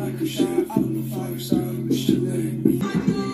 like a shot out of a five star.